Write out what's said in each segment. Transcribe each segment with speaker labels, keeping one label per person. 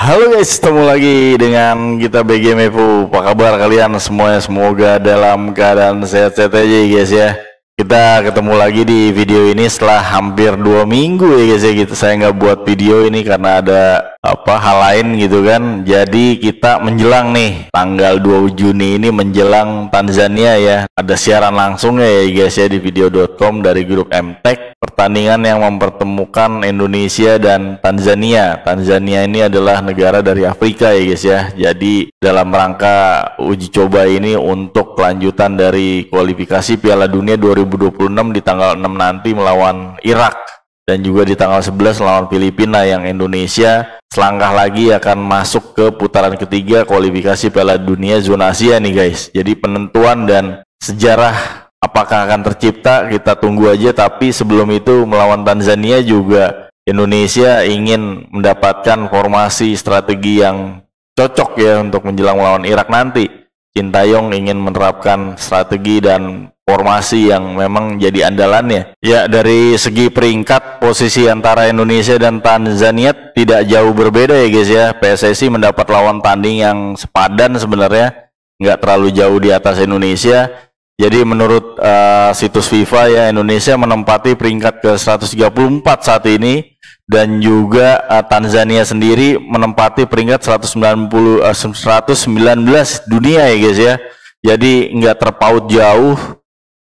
Speaker 1: Halo guys, ketemu lagi dengan kita BG Mepu. Apa kabar kalian semuanya? Semoga dalam keadaan sehat-sehat aja ya guys ya. Kita ketemu lagi di video ini setelah hampir dua minggu ya guys ya gitu. Saya nggak buat video ini karena ada apa hal lain gitu kan. Jadi kita menjelang nih tanggal 2 Juni ini menjelang Tanzania ya. Ada siaran langsung ya guys ya di video.com dari grup MTech pertandingan yang mempertemukan Indonesia dan Tanzania. Tanzania ini adalah negara dari Afrika ya guys ya. Jadi dalam rangka uji coba ini untuk kelanjutan dari kualifikasi Piala Dunia 2026 di tanggal 6 nanti melawan Irak dan juga di tanggal 11 melawan Filipina yang Indonesia selangkah lagi akan masuk ke putaran ketiga kualifikasi Piala Dunia zona Asia nih guys. Jadi penentuan dan sejarah apakah akan tercipta kita tunggu aja tapi sebelum itu melawan Tanzania juga Indonesia ingin mendapatkan formasi strategi yang cocok ya untuk menjelang melawan Irak nanti. Sintayong ingin menerapkan strategi dan formasi yang memang jadi andalannya. Ya dari segi peringkat posisi antara Indonesia dan Tanzania tidak jauh berbeda ya guys ya. PSSI mendapat lawan tanding yang sepadan sebenarnya, nggak terlalu jauh di atas Indonesia. Jadi menurut uh, situs FIFA ya Indonesia menempati peringkat ke 134 saat ini dan juga uh, Tanzania sendiri menempati peringkat 190 uh, 119 dunia ya guys ya. Jadi nggak terpaut jauh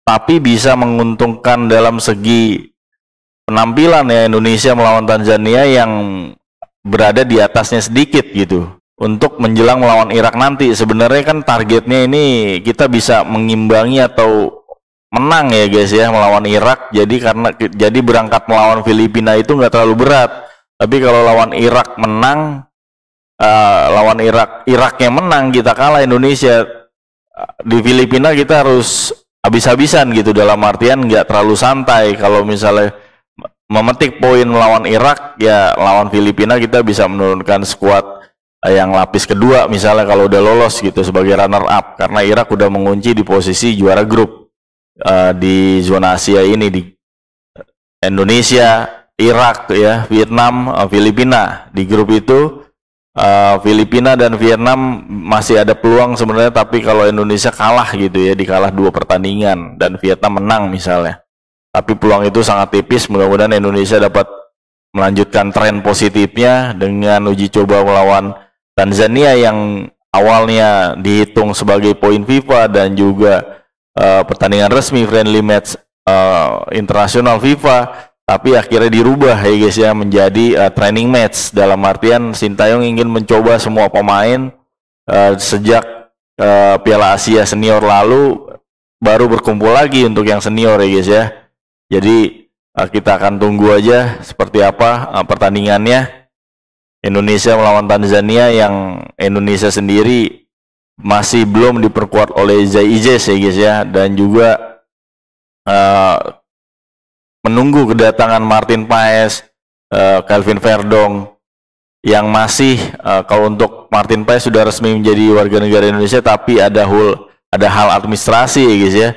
Speaker 1: tapi bisa menguntungkan dalam segi penampilan ya Indonesia melawan Tanzania yang berada di atasnya sedikit gitu. Untuk menjelang melawan Irak nanti sebenarnya kan targetnya ini kita bisa mengimbangi atau menang ya guys ya melawan Irak. Jadi karena jadi berangkat melawan Filipina itu nggak terlalu berat. Tapi kalau lawan Irak menang uh, lawan Irak Iraknya menang kita kalah Indonesia. Di Filipina kita harus habis-habisan gitu dalam artian nggak terlalu santai. Kalau misalnya memetik poin melawan Irak ya lawan Filipina kita bisa menurunkan skuad yang lapis kedua misalnya kalau udah lolos gitu sebagai runner up. Karena Irak udah mengunci di posisi juara grup uh, di zona Asia ini di Indonesia, Irak ya, Vietnam, uh, Filipina. Di grup itu uh, Filipina dan Vietnam masih ada peluang sebenarnya tapi kalau Indonesia kalah gitu ya dikalah dua pertandingan dan Vietnam menang misalnya. Tapi peluang itu sangat tipis mudah-mudahan Indonesia dapat melanjutkan tren positifnya dengan uji coba melawan Tanzania yang awalnya dihitung sebagai poin FIFA dan juga uh, pertandingan resmi friendly match uh, internasional FIFA tapi akhirnya dirubah ya guys ya menjadi uh, training match. Dalam artian Sintayong ingin mencoba semua pemain uh, sejak uh, Piala Asia senior lalu baru berkumpul lagi untuk yang senior ya guys ya. Jadi uh, kita akan tunggu aja seperti apa uh, pertandingannya. Indonesia melawan Tanzania yang Indonesia sendiri masih belum diperkuat oleh Zai Izes ya guys ya. Dan juga uh, menunggu kedatangan Martin Paes, uh, Calvin Verdong yang masih uh, kalau untuk Martin Paes sudah resmi menjadi warga negara Indonesia tapi ada hul ada hal administrasi guys ya.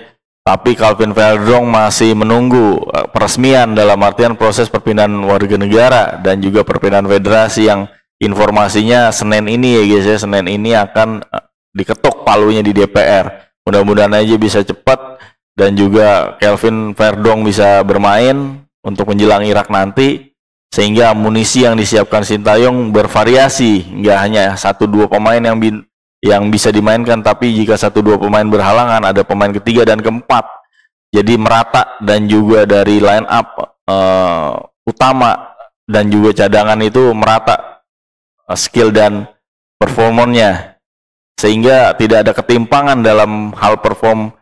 Speaker 1: Tapi Calvin Verdong masih menunggu uh, peresmian dalam artian proses perpindahan warga negara dan juga perpindahan federasi yang informasinya Senin ini ya guys ya Senin ini akan diketuk palunya di DPR. Mudah-mudahan aja bisa cepat dan juga Kelvin Verdong bisa bermain untuk menjelang Irak nanti sehingga amunisi yang disiapkan Sintayong bervariasi nggak hanya satu dua pemain yang bin, yang bisa dimainkan tapi jika satu dua pemain berhalangan ada pemain ketiga dan keempat. Jadi merata dan juga dari line up uh, utama dan juga cadangan itu merata uh, skill dan performanya. Sehingga tidak ada ketimpangan dalam hal perform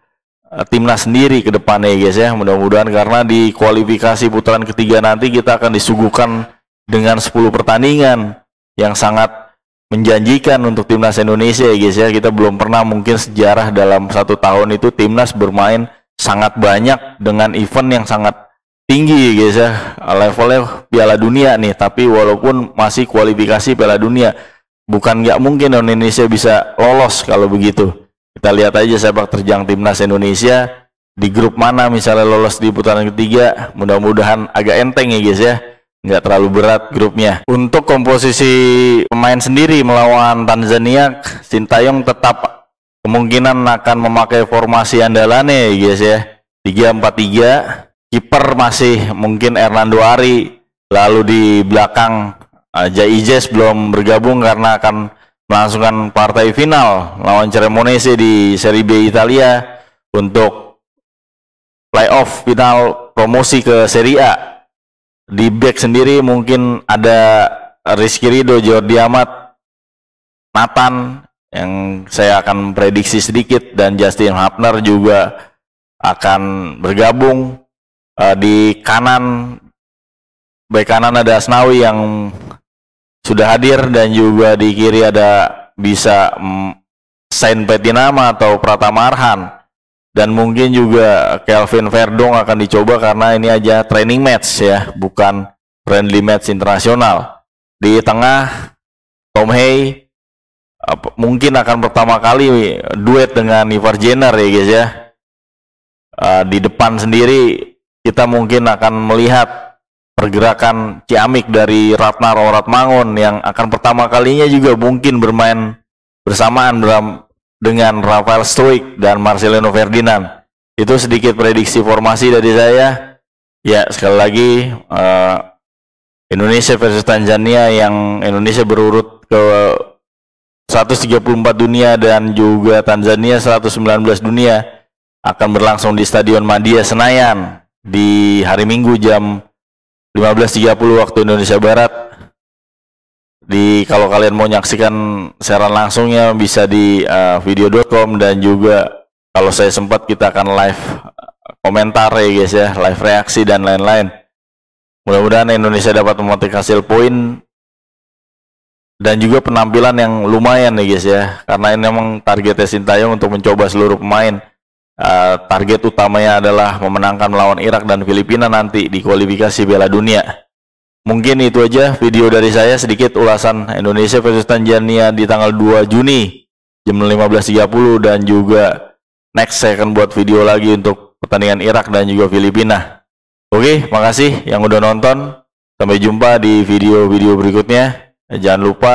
Speaker 1: timnas sendiri ke depannya ya guys ya. Mudah-mudahan karena di kualifikasi putaran ketiga nanti kita akan disuguhkan dengan 10 pertandingan yang sangat menjanjikan untuk timnas Indonesia ya guys ya. Kita belum pernah mungkin sejarah dalam satu tahun itu timnas bermain sangat banyak dengan event yang sangat tinggi ya guys ya. Levelnya Piala Dunia nih tapi walaupun masih kualifikasi Piala Dunia bukan nggak mungkin Indonesia bisa lolos kalau begitu. Kita lihat aja sepak terjang timnas Indonesia di grup mana misalnya lolos di putaran ketiga, mudah-mudahan agak enteng ya guys ya. nggak terlalu berat grupnya. Untuk komposisi pemain sendiri melawan Tanzania, Sintayong tetap kemungkinan akan memakai formasi andalannya guys ya. 3-4-3, kiper masih mungkin Hernando Ari, lalu di belakang uh, Jai Ijes belum bergabung karena akan melangsungkan partai final lawan Cremonese di Serie B Italia untuk playoff final promosi ke Serie A. Di back sendiri mungkin ada Rizky Rido, Jordi Amat, Nathan yang saya akan prediksi sedikit dan Justin Hapner juga akan bergabung uh, di kanan back kanan ada Asnawi yang sudah hadir dan juga di kiri ada bisa um, Sain Petinama atau Pratama Arhan dan mungkin juga Kelvin Verdong akan dicoba karena ini aja training match ya, bukan friendly match internasional. Di tengah Tom Hay mungkin akan pertama kali duet dengan Ivar Jenner ya guys ya. Uh, di depan sendiri kita mungkin akan melihat pergerakan Ciamik dari Ratna Mangun yang akan pertama kalinya juga mungkin bermain bersamaan dalam dengan Rafael Stoik dan Marcelino Ferdinand. Itu sedikit prediksi formasi dari saya. Ya, sekali lagi uh, Indonesia versus Tanzania yang Indonesia berurut ke 134 dunia dan juga Tanzania 119 dunia akan berlangsung di Stadion Madia Senayan di hari Minggu jam 15.30 waktu Indonesia Barat. Di kalau kalian mau nyaksikan siaran langsungnya bisa di uh, video.com dan juga kalau saya sempat kita akan live komentar ya guys ya live reaksi dan lain-lain. Mudah-mudahan Indonesia dapat memetik hasil poin dan juga penampilan yang lumayan ya guys ya. Karena ini memang targetnya Sintayong untuk mencoba seluruh pemain uh, target utamanya adalah memenangkan melawan Irak dan Filipina nanti di kualifikasi Piala Dunia Mungkin itu aja video dari saya sedikit ulasan Indonesia versus Tanzania di tanggal 2 Juni jam 15.30 dan juga next saya akan buat video lagi untuk pertandingan Irak dan juga Filipina. Oke, makasih yang udah nonton. Sampai jumpa di video-video berikutnya. Jangan lupa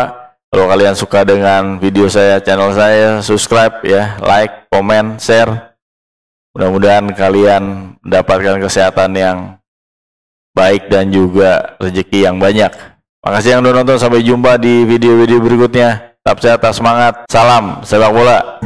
Speaker 1: kalau kalian suka dengan video saya, channel saya, subscribe ya, like, komen, share. Mudah-mudahan kalian mendapatkan kesehatan yang baik dan juga rezeki yang banyak. Makasih yang udah nonton, sampai jumpa di video-video berikutnya. Tetap sehat, semangat. Salam sepak bola.